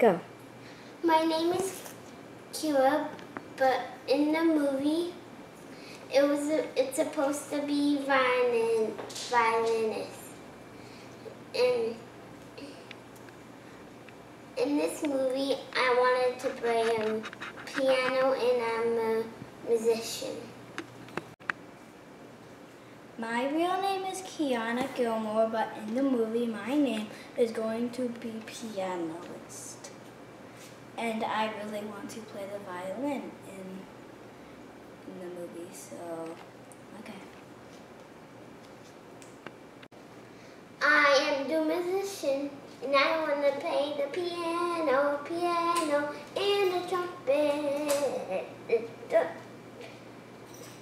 Go. My name is Keira, but in the movie, it was it's supposed to be violin violinist, and in this movie, I wanted to play um, piano, and I'm a musician. My real name is Kiana Gilmour, but in the movie, my name is going to be pianist. And I really want to play the violin in, in the movie, so, okay. I am the musician, and I want to play the piano, piano, and the trumpet.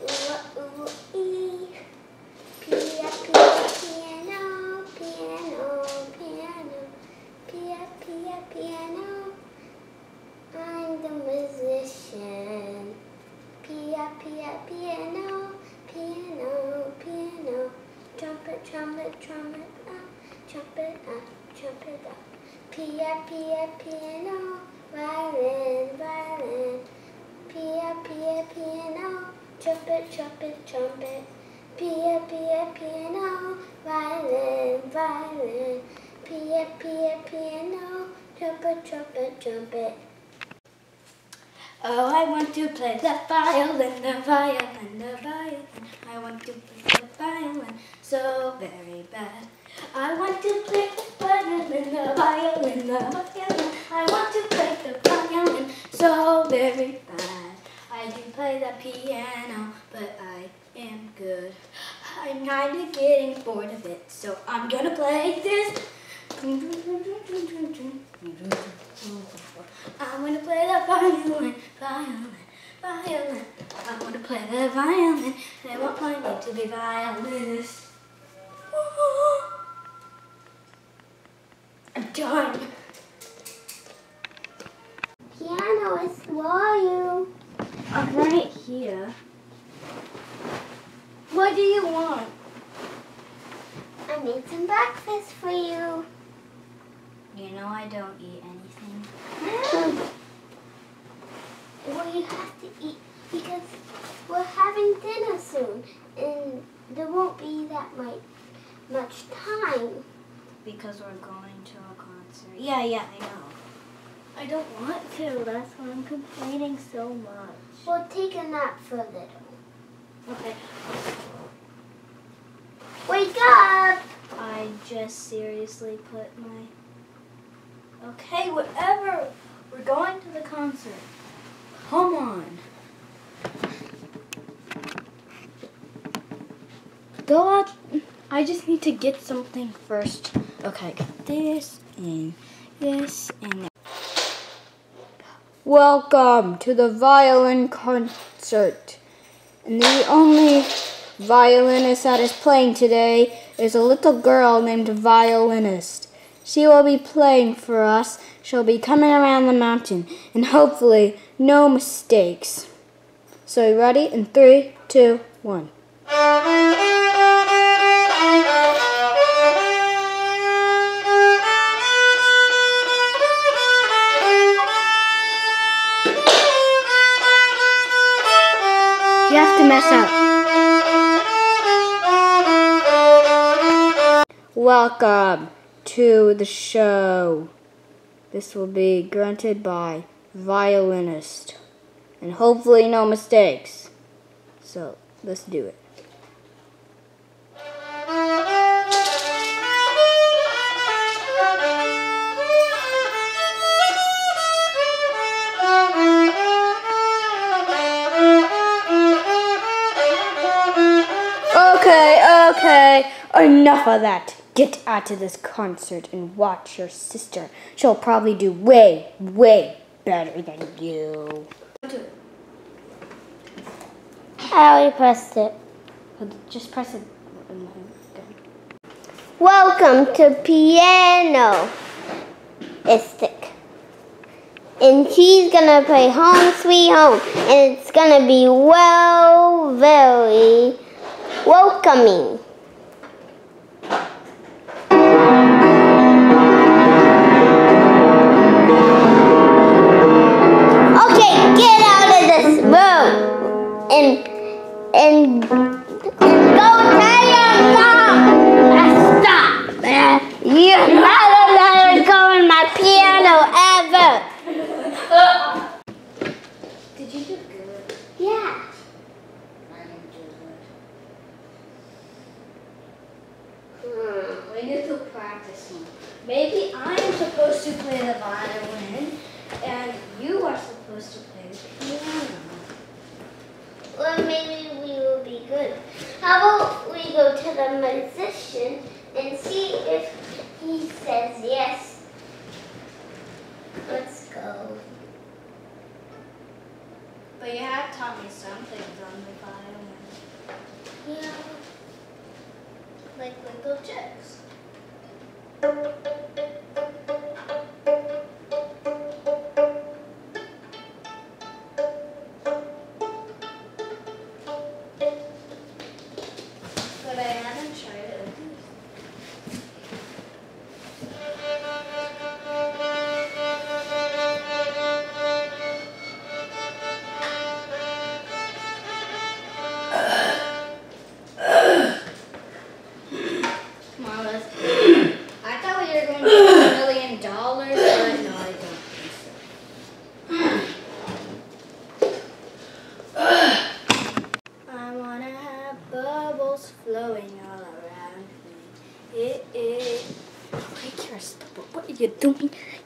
Ooh, ooh, ee. Pia, pia, piano, piano, piano, pia, pia, piano. I'm the musician. Pia, pia, piano, piano, piano. Trumpet, trumpet, trumpet, up, trumpet, up, trumpet, up. Pia, pia, piano, violin, violin. Pia, pia, piano, trumpet, trumpet. Pia, pia, piano, violin, violin. Pia, pia, piano, trumpet, trumpet, trumpet. Oh, I want to play the violin, the violin, the violin. I want to play the violin so very bad. I want to play the violin, the violin, the violin. I want to play the violin so very bad. I do play the piano, but I am good. I'm kind of getting bored of it, so Play this. I want to play the violin, violin, violin. I want to play the violin, I want my name to be violinist. I'm done. Pianoist, where are you? I'm right here. What do you want? I made some breakfast for you. You know I don't eat anything. well, you have to eat because we're having dinner soon, and there won't be that much much time. Because we're going to a concert. Yeah, yeah, I know. I don't want to. That's why I'm complaining so much. We'll take a nap for a little. Okay. Wake up! I just seriously put my. Okay, whatever. We're going to the concert. Come on. Go out. I just need to get something first. Okay, got this and this and that. Welcome to the violin concert. And the only violinist that is playing today is a little girl named Violinist. She will be playing for us. She'll be coming around the mountain, and hopefully, no mistakes. So, you ready? In three, two, one. You have to mess up. Welcome to the show. This will be grunted by violinist. And hopefully no mistakes. So let's do it. Okay, okay. Enough of that. Get out of this concert and watch your sister. She'll probably do way, way better than you. I already pressed it. Just press it. Welcome to Piano Istic. And she's gonna play Home Sweet Home. And it's gonna be well, very welcoming. Play the violin, and you are supposed to play the piano. Well, maybe we will be good. How about we go to the musician and see if he says yes? Let's go. But you have taught me some things on the violin, Yeah. like little chicks.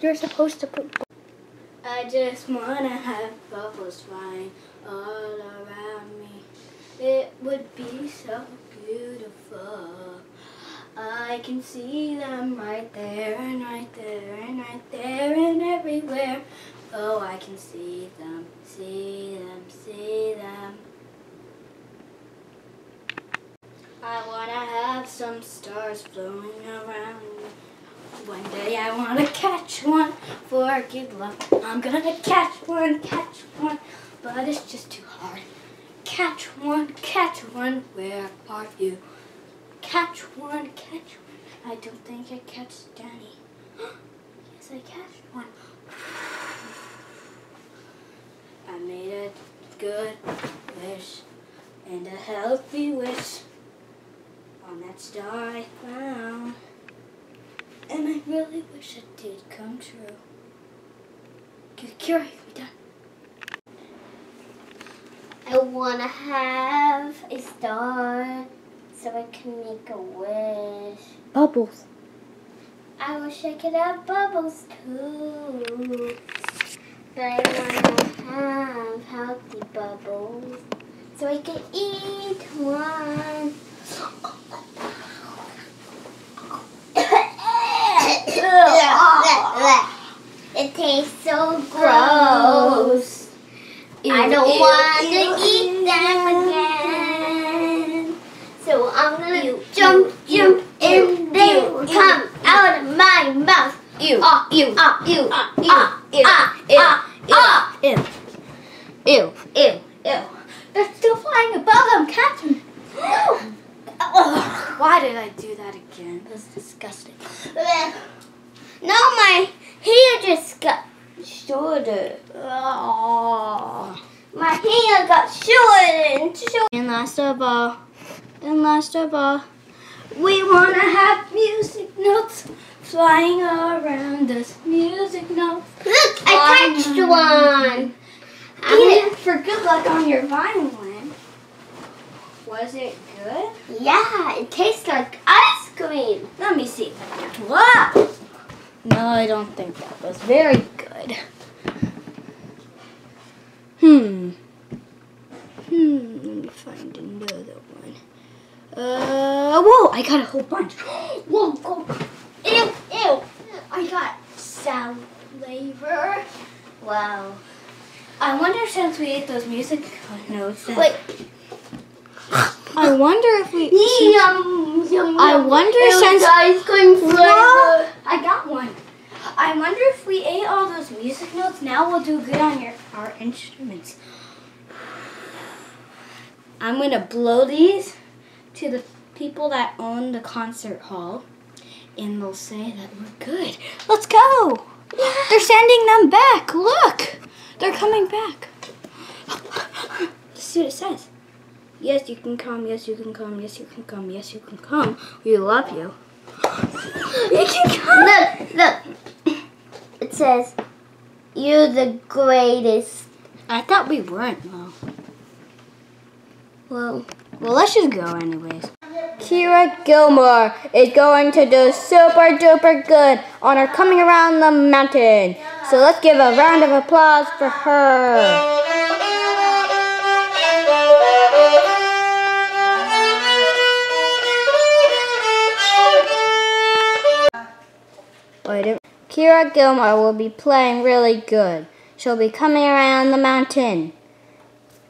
You're supposed to put. I just wanna have bubbles flying all around me. It would be so beautiful. I can see them right there and right there and right there and everywhere. Oh, I can see them, see them, see them. I wanna have some stars flowing around me. One day I wanna catch one for good luck. I'm gonna catch one, catch one, but it's just too hard. Catch one, catch one, where are you? Catch one, catch one. I don't think I catch Danny. yes, I catch one. I made a good wish and a healthy wish on that star I found. And I really wish it did come true. Get curious, we done. I want to have a star so I can make a wish. Bubbles. I wish I could have bubbles too. But I want to have healthy bubbles so I can eat one. it tastes so gross. I don't want to eat them again. So I'm gonna Ew, jump, ew, jump, ew, and they ew, will ew. come out of my mouth. Ew, Ah, ew, ah, ew, ah, ew, ah, ew, ah, ew, ah, ew, ah. ew, ew, ew, ew. They're still flying above them, catch me. Why did I do that again? That's disgusting. No, my hair just got shorter. Ugh. My hair got shorter and shorter. And last of all, and last of all, we wanna have music notes flying around us. Music notes. Look, I touched one. I'm Eat it for good luck on your violin. Was it good? Yeah, it tastes like ice cream. Let me see. Wow. No, I don't think that was very good. Hmm. Hmm. Let me find another one. Uh. Whoa! I got a whole bunch. Whoa! Go. Ew! Ew! I got sour flavor. Wow. I wonder since we ate those music notes. that- Wait. I wonder if we. Yum, yum, I wonder It since- ice cream flavor. I got one. I wonder if we ate all those music notes, now we'll do good on your our instruments. I'm gonna blow these to the people that own the concert hall, and they'll say that we're good. Let's go! They're sending them back. Look, they're coming back. Let's see what it says. Yes, you can come. Yes, you can come. Yes, you can come. Yes, you can come. We love you. You can come. Look, look. It says, "You're the greatest." I thought we weren't though. Well, Well, let's just go anyways. Keira Gilmour is going to do super duper good on her coming around the mountain. So let's give a round of applause for her. Keira Gilmour will be playing really good. She'll be coming around the mountain.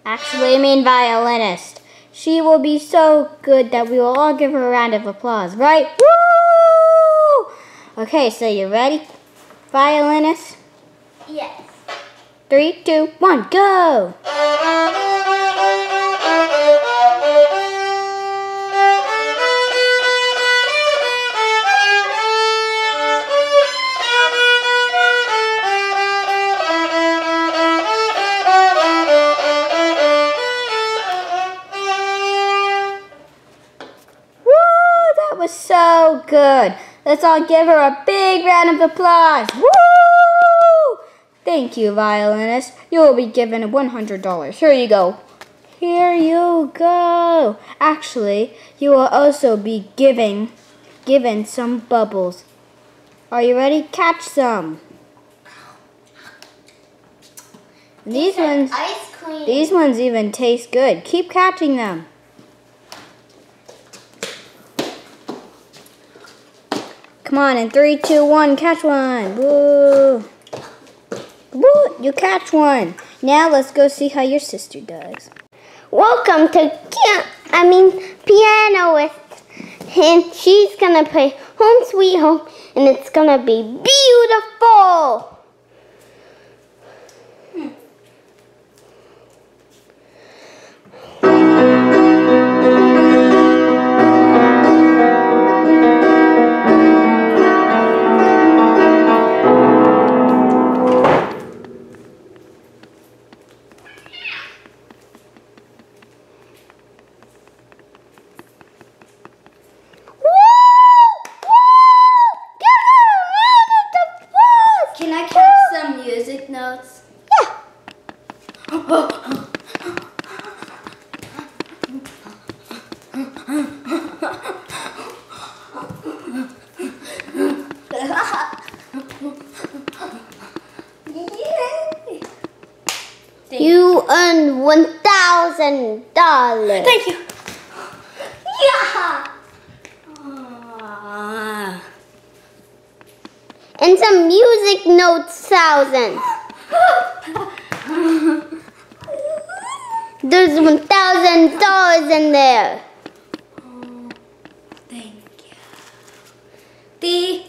Actually, I mean violinist. She will be so good that we will all give her a round of applause, right? Woo! Okay, so you ready, violinist? Yes. Three, two, one, go! Was so good. Let's all give her a big round of applause. Woo! Thank you, violinist. You will be given $100. Here you go. Here you go. Actually, you will also be giving given some bubbles. Are you ready? Catch some. These ones Ice cream. these ones even taste good. Keep catching them. Come on, in three, two, one, catch one. Woo. Woo, you catch one. Now let's go see how your sister does. Welcome to camp. I mean piano with and she's gonna play Home Sweet Home and it's gonna be beautiful. Yeah. You earned one thousand dollars. Thank you. Yeah. Ah. And some music notes thousand. There's one thousand dollars in there. Oh, thank you. The